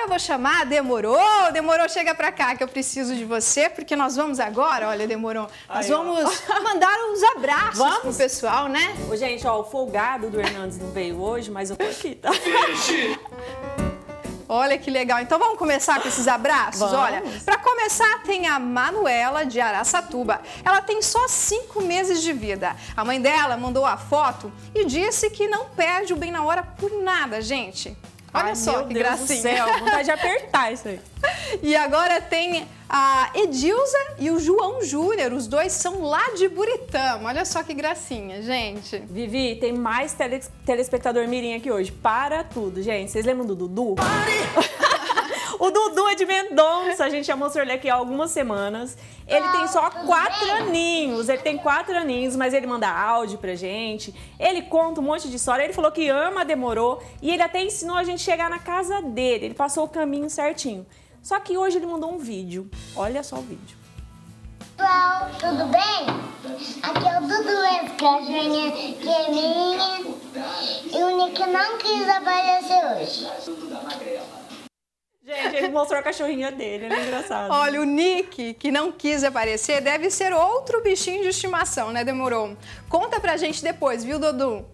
agora eu vou chamar, demorou, demorou, chega pra cá que eu preciso de você, porque nós vamos agora, olha, demorou, nós Aí, ó. vamos mandar uns abraços Vamos? pro pessoal, né? Ô, gente, ó, o folgado do Hernandes não veio hoje, mas eu tô aqui, tá? Olha que legal. Então vamos começar com esses abraços? Vamos. Olha, para começar tem a Manuela de Araçatuba. Ela tem só cinco meses de vida. A mãe dela mandou a foto e disse que não perde o bem na hora por nada, gente. Olha Ai, só meu que Deus gracinha. do céu, vontade de apertar isso aí. E agora tem a Edilza e o João Júnior. Os dois são lá de Buritama. Olha só que gracinha, gente. Vivi, tem mais tele- telespectador mirim aqui hoje. Para tudo, gente. Vocês lembram do Dudu? o Dudu é de Mendonça. A gente já mostrou ele aqui há algumas semanas. Ele tem só quatro aninhos. Ele tem quatro aninhos, mas ele manda áudio pra gente. Ele conta um monte de história. Ele falou que ama Demorou. E ele até ensinou a gente a chegar na casa dele. Ele passou o caminho certinho. Só que hoje ele mandou um vídeo. Olha só o vídeo. Pessoal, tudo bem? Aqui é o Dudu mesmo, cachorrinha que é minha. E o Nick não quis aparecer hoje. Gente, ele mostrou a cachorrinha dele. Ele é engraçado. Olha, o Nick, que não quis aparecer, deve ser outro bichinho de estimação, né? Demorou. Conta pra gente depois, viu, Dudu?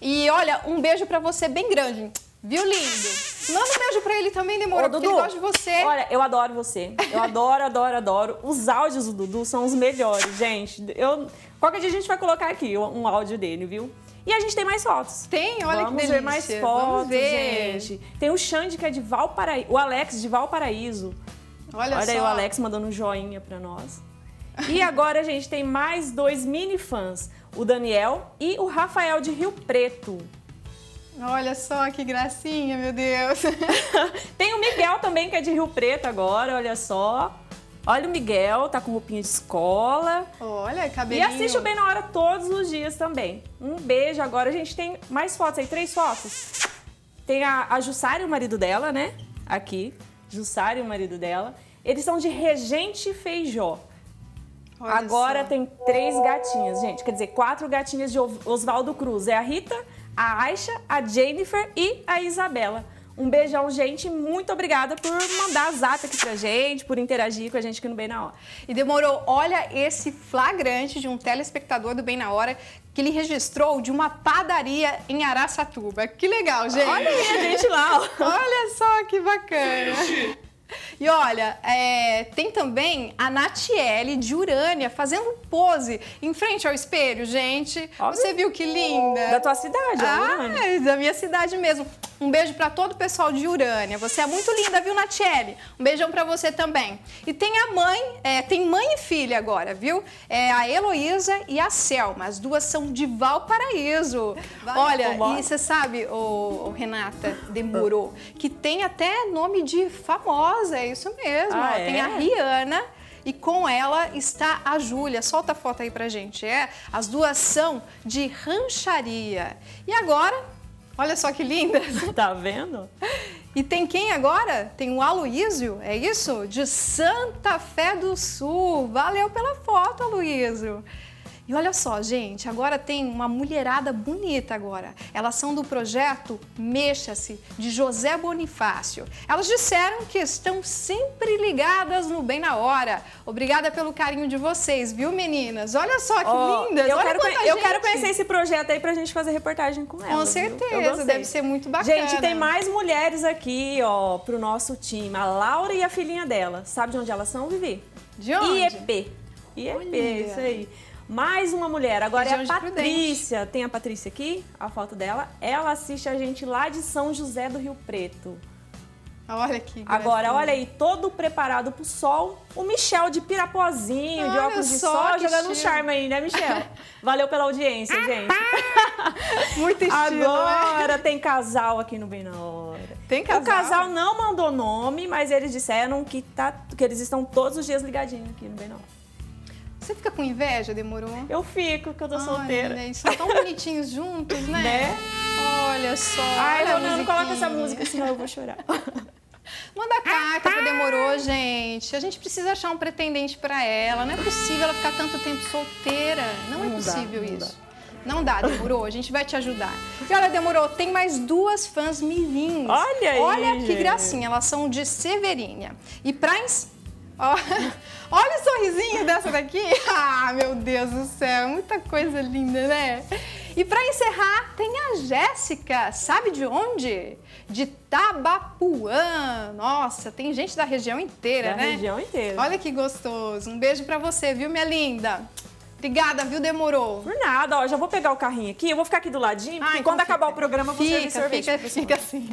E olha, um beijo pra você bem grande. Viu, lindo? Manda um beijo pra ele também, Demorou, Ô, porque ele gosta de você. Olha, eu adoro você. Eu adoro, adoro, adoro. Os áudios do Dudu são os melhores, gente. Eu, qualquer dia a gente vai colocar aqui um áudio dele, viu? E a gente tem mais fotos. Tem, olha Vamos que delícia. ver mais Vamos fotos, ver. gente. Tem o Xande, que é de Valparaíso. O Alex, de Valparaíso. Olha, Olha só. aí o Alex mandando um joinha pra nós. E agora a gente tem mais dois mini fãs. O Daniel e o Rafael de Rio Preto. Olha só que gracinha, meu Deus. Tem o Miguel também, que é de Rio Preto agora, olha só. Olha o Miguel, tá com roupinha de escola. olha, E cabelinho. assiste o Bem na Hora todos os dias também. Um beijo. Agora a gente tem mais fotos aí, três fotos. Tem a, a Jussara e o marido dela, né? Aqui. Jussara e o marido dela. Eles são de Regente Feijó. Olha Agora só. tem três gatinhas, gente. Quer dizer, quatro gatinhas de Os- Oswaldo Cruz. É a Rita, a Aisha, a Jennifer e a Isabela. Um beijão, gente. Muito obrigada por mandar a zap aqui pra gente, por interagir com a gente aqui no Bem na Hora. E demorou, olha esse flagrante de um telespectador do Bem na Hora que ele registrou de uma padaria em Araçatuba. Que legal, gente. Olha aí a gente lá, ó. Olha só que bacana. E olha, é, tem também a Natiele de Urânia fazendo pose em frente ao espelho, gente. Óbvio. Você viu que linda? Da tua cidade, ó, Ah, é da minha cidade mesmo. Um beijo pra todo o pessoal de Urânia. Você é muito linda, viu, Natiele? Um beijão pra você também. E tem a mãe, é, tem mãe e filha agora, viu? É a Heloísa e a Selma. As duas são de Valparaíso. Olha, vambora. e você sabe, ô, ô, Renata, demorou, que tem até nome de famosa, é isso mesmo. Ah, ó. Tem é? a Rihanna. E com ela está a Júlia. Solta a foto aí pra gente. É, as duas são de rancharia. E agora, olha só que lindas. Tá vendo? E tem quem agora? Tem o Aloísio, é isso? De Santa Fé do Sul. Valeu pela foto, Aloísio. E olha só, gente, agora tem uma mulherada bonita agora. Elas são do projeto Mexa-se, de José Bonifácio. Elas disseram que estão sempre ligadas no Bem na Hora. Obrigada pelo carinho de vocês, viu, meninas? Olha só que Ó, lindas. Eu, olha quero, conhe- eu gente. quero conhecer esse projeto aí pra gente fazer reportagem com elas. Com certeza, deve ser muito bacana. Gente, tem mais mulheres aqui, ó, pro nosso time. A Laura e a filhinha dela. Sabe de onde elas são, Vivi? De onde? IEP. IEP, Olha. isso aí. Mais uma mulher. Agora é Região a de Prudente. Patrícia. Tem a Patrícia aqui, a foto dela. Ela assiste a gente lá de São José do Rio Preto. Olha que Agora, olha aí, todo preparado pro sol. O Michel de Pirapozinho, de Olha óculos de sol, jogando um charme aí, né, Michel? Valeu pela audiência, gente. Muito estilo, né? Agora tem casal aqui no Bem na Hora. Tem casal? O casal não mandou nome, mas eles disseram que, tá, que eles estão todos os dias ligadinhos aqui no Bem na Hora. Você fica com inveja, demorou? Eu fico, que eu tô solteira. Eles são tão bonitinhos juntos, né? Né? Olha só. Ai, olha não, não, coloca essa música, senão eu vou chorar. Manda carta pra Demorou, gente. A gente precisa achar um pretendente pra ela. Não é possível ela ficar tanto tempo solteira. Não, é Não dá, possível não isso. Não dá, demorou. A gente vai te ajudar. E olha, demorou. Tem mais duas fãs mirins. Olha aí, Olha que gente. gracinha. Elas são de Severínia. E pra... olha o sorrisinho dessa daqui. Ah, meu Deus do céu. Muita coisa linda, né? E pra encerrar, tem a Jéssica. Sabe de onde? De Tabapuã. Nossa, tem gente da região inteira, Da né? região inteira. Olha que gostoso. Um beijo pra você, viu, minha linda? Obrigada, viu? Demorou. Por nada, ó, já vou pegar o carrinho aqui, eu vou ficar aqui do ladinho, porque Ah, então quando acabar fica. o programa servir Fica, sorvete. fica, fica assim.